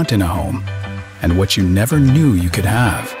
want in a home and what you never knew you could have.